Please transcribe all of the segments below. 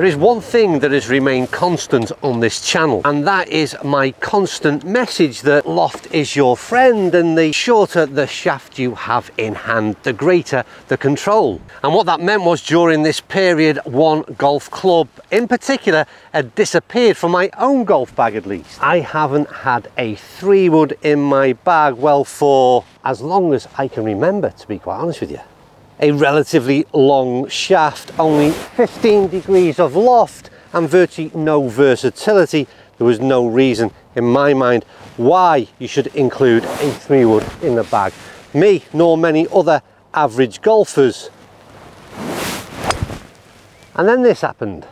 There is one thing that has remained constant on this channel and that is my constant message that loft is your friend and the shorter the shaft you have in hand the greater the control and what that meant was during this period one golf club in particular had disappeared from my own golf bag at least. I haven't had a three wood in my bag well for as long as I can remember to be quite honest with you a relatively long shaft, only 15 degrees of loft and virtually no versatility. There was no reason in my mind why you should include a three wood in the bag. Me, nor many other average golfers. And then this happened.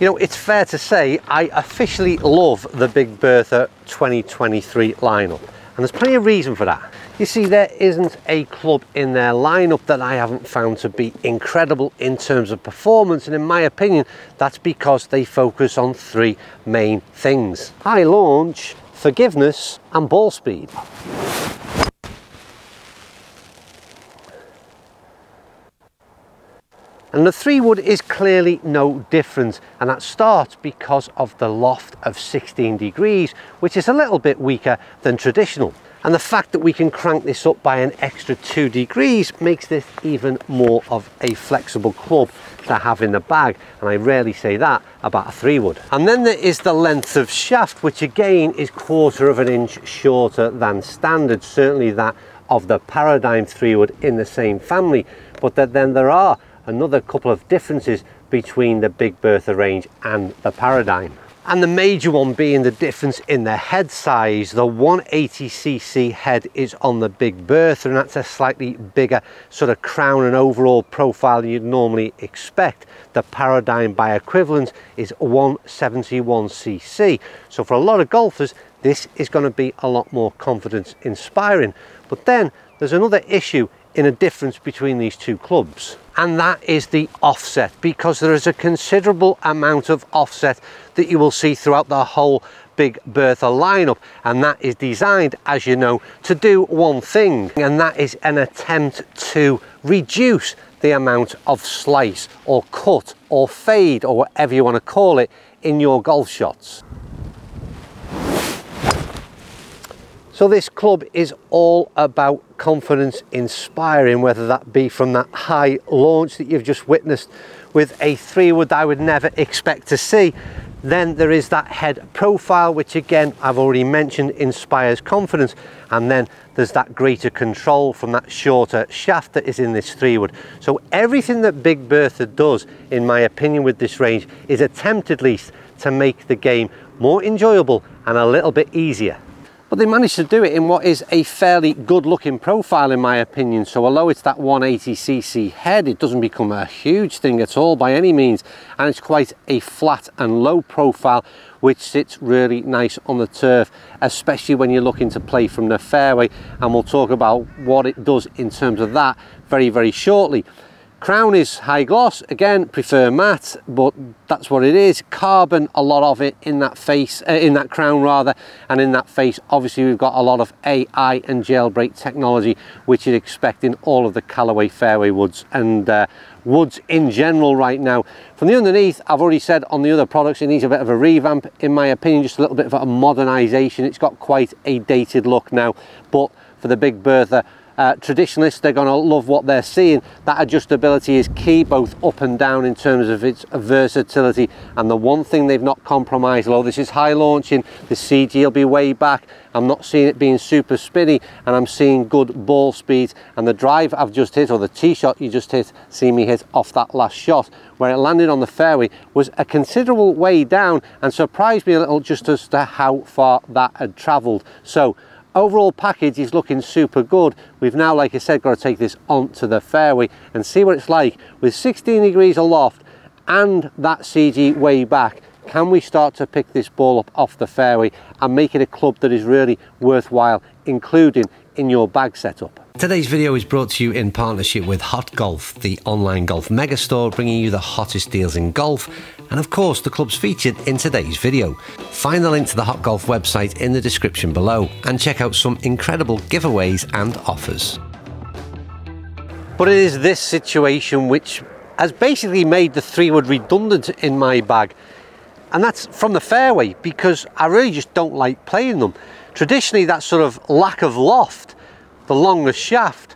You know, it's fair to say I officially love the Big Bertha 2023 lineup. And there's plenty of reason for that. You see, there isn't a club in their lineup that I haven't found to be incredible in terms of performance. And in my opinion, that's because they focus on three main things. High launch, forgiveness, and ball speed. And the three wood is clearly no different and that starts because of the loft of 16 degrees which is a little bit weaker than traditional. And the fact that we can crank this up by an extra two degrees makes this even more of a flexible club to have in the bag. And I rarely say that about a three wood. And then there is the length of shaft which again is quarter of an inch shorter than standard. Certainly that of the paradigm three wood in the same family. But that then there are another couple of differences between the Big Bertha range and the Paradigm. And the major one being the difference in the head size. The 180cc head is on the Big Bertha and that's a slightly bigger sort of crown and overall profile than you'd normally expect. The Paradigm by equivalent is 171cc. So for a lot of golfers, this is going to be a lot more confidence inspiring. But then there's another issue in a difference between these two clubs and that is the offset because there is a considerable amount of offset that you will see throughout the whole Big Bertha lineup and that is designed as you know to do one thing and that is an attempt to reduce the amount of slice or cut or fade or whatever you want to call it in your golf shots. So this club is all about confidence inspiring, whether that be from that high launch that you've just witnessed with a three wood I would never expect to see. Then there is that head profile, which again, I've already mentioned, inspires confidence. And then there's that greater control from that shorter shaft that is in this three wood. So everything that Big Bertha does, in my opinion, with this range is attempt at least to make the game more enjoyable and a little bit easier but they managed to do it in what is a fairly good looking profile in my opinion. So although it's that 180cc head it doesn't become a huge thing at all by any means. And it's quite a flat and low profile which sits really nice on the turf especially when you're looking to play from the fairway. And we'll talk about what it does in terms of that very very shortly Crown is high gloss, again prefer matte, but that's what it is. Carbon, a lot of it in that face, uh, in that crown rather, and in that face obviously we've got a lot of AI and jailbreak technology which you'd expect in all of the Callaway fairway woods and uh, woods in general right now. From the underneath, I've already said on the other products it needs a bit of a revamp, in my opinion just a little bit of a modernisation. It's got quite a dated look now, but for the Big Bertha, uh, traditionalists, they're going to love what they're seeing. That adjustability is key, both up and down in terms of its versatility. And the one thing they've not compromised, although this is high launching, the CG will be way back. I'm not seeing it being super spinny and I'm seeing good ball speed. And the drive I've just hit, or the tee shot you just hit, see me hit off that last shot, where it landed on the fairway, was a considerable way down and surprised me a little just as to how far that had travelled. So overall package is looking super good. We've now like i said got to take this onto the fairway and see what it's like with 16 degrees aloft and that cg way back. Can we start to pick this ball up off the fairway and make it a club that is really worthwhile including in your bag setup Today's video is brought to you in partnership with Hot Golf, the online golf megastore, bringing you the hottest deals in golf, and of course, the clubs featured in today's video. Find the link to the Hot Golf website in the description below and check out some incredible giveaways and offers. But it is this situation which has basically made the three wood redundant in my bag. And that's from the fairway because I really just don't like playing them. Traditionally, that sort of lack of loft, the longer shaft,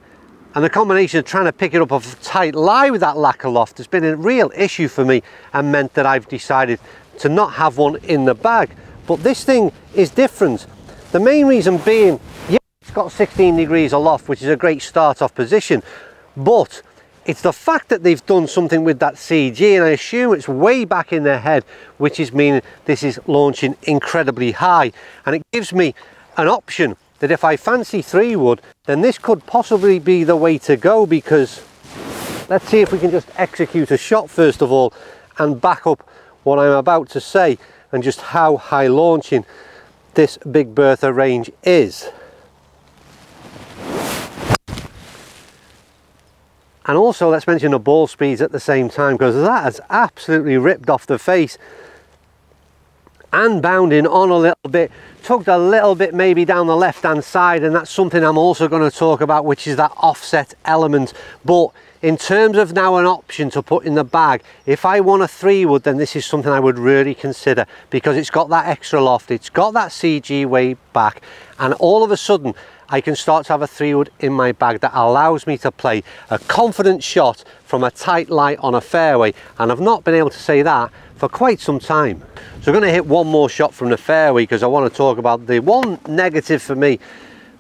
and the combination of trying to pick it up off a tight lie with that lack of loft has been a real issue for me and meant that I've decided to not have one in the bag. But this thing is different. The main reason being, yeah, it's got 16 degrees of loft, which is a great start off position, but it's the fact that they've done something with that CG and I assume it's way back in their head, which is meaning this is launching incredibly high. And it gives me an option that if I fancy three wood, then this could possibly be the way to go because let's see if we can just execute a shot first of all and back up what I'm about to say and just how high launching this Big Bertha range is. And also let's mention the ball speeds at the same time because that has absolutely ripped off the face and bounding on a little bit tugged a little bit maybe down the left hand side and that's something I'm also going to talk about which is that offset element. But in terms of now an option to put in the bag if I want a three wood then this is something I would really consider because it's got that extra loft it's got that CG way back and all of a sudden I can start to have a three wood in my bag that allows me to play a confident shot from a tight light on a fairway and I've not been able to say that for quite some time. So I'm going to hit one more shot from the fairway because I want to talk about the one negative for me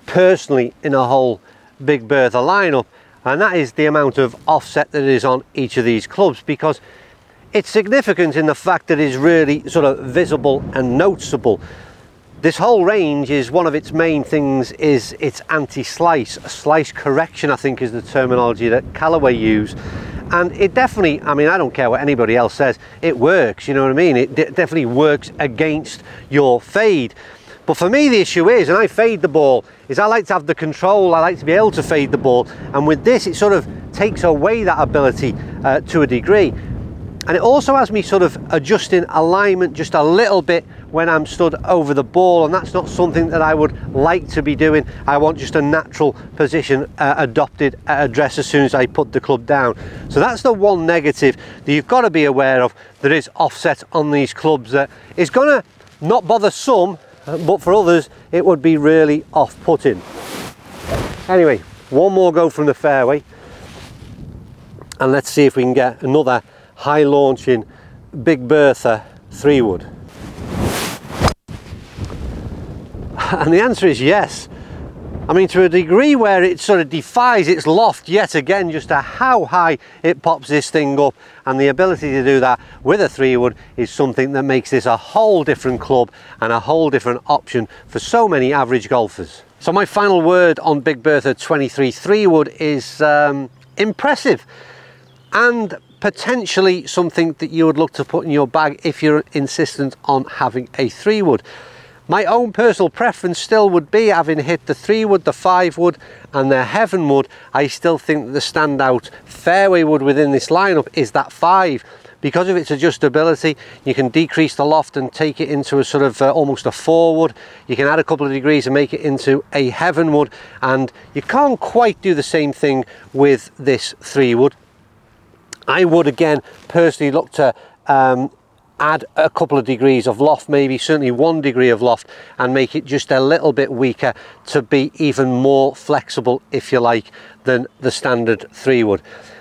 personally in a whole Big Bertha lineup and that is the amount of offset that is on each of these clubs because it's significant in the fact that it's really sort of visible and noticeable. This whole range is one of its main things is its anti-slice. Slice correction I think is the terminology that Callaway use and it definitely i mean i don't care what anybody else says it works you know what i mean? It definitely works against your fade. But for me the issue is and i fade the ball is i like to have the control i like to be able to fade the ball. And with this it sort of takes away that ability uh, to a degree and it also has me sort of adjusting alignment just a little bit when I'm stood over the ball and that's not something that I would like to be doing. I want just a natural position uh, adopted at address as soon as I put the club down. So that's the one negative that you've got to be aware of that is offset on these clubs that is going to not bother some but for others it would be really off-putting. Anyway one more go from the fairway. And let's see if we can get another high launching Big Bertha three wood? And the answer is yes. I mean, to a degree where it sort of defies its loft yet again, just to how high it pops this thing up. And the ability to do that with a three wood is something that makes this a whole different club and a whole different option for so many average golfers. So my final word on Big Bertha 23 three wood is um, impressive and potentially something that you would look to put in your bag if you're insistent on having a three wood. My own personal preference still would be having hit the three wood, the five wood and the heaven wood. I still think the standout fairway wood within this lineup is that five. Because of its adjustability, you can decrease the loft and take it into a sort of uh, almost a four wood. You can add a couple of degrees and make it into a heaven wood. And you can't quite do the same thing with this three wood. I would again personally look to um, add a couple of degrees of loft, maybe certainly one degree of loft and make it just a little bit weaker to be even more flexible, if you like, than the standard three wood.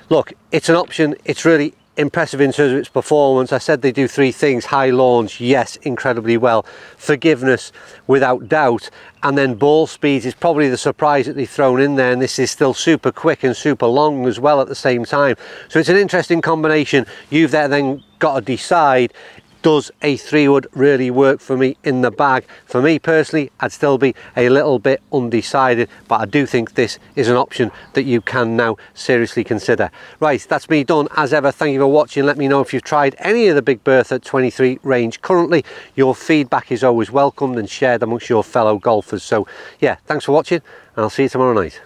Look, it's an option. It's really impressive in terms of its performance. I said they do three things, high launch, yes, incredibly well, forgiveness without doubt, and then ball speed is probably the surprise that they've thrown in there, and this is still super quick and super long as well at the same time. So it's an interesting combination. You've there then got to decide does a three wood really work for me in the bag? For me personally I'd still be a little bit undecided but I do think this is an option that you can now seriously consider. Right that's me done as ever. Thank you for watching. Let me know if you've tried any of the Big Bertha 23 range currently. Your feedback is always welcomed and shared amongst your fellow golfers. So yeah thanks for watching and I'll see you tomorrow night